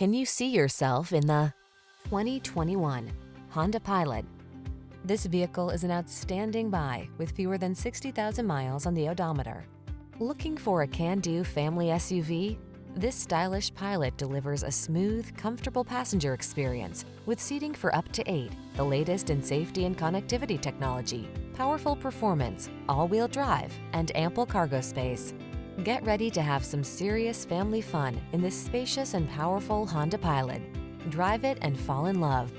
Can you see yourself in the 2021 Honda Pilot? This vehicle is an outstanding buy with fewer than 60,000 miles on the odometer. Looking for a can-do family SUV? This stylish Pilot delivers a smooth, comfortable passenger experience with seating for up to eight, the latest in safety and connectivity technology, powerful performance, all-wheel drive, and ample cargo space. Get ready to have some serious family fun in this spacious and powerful Honda Pilot. Drive it and fall in love.